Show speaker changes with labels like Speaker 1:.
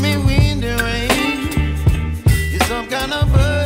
Speaker 1: me wind and rain. it's some kind of bird.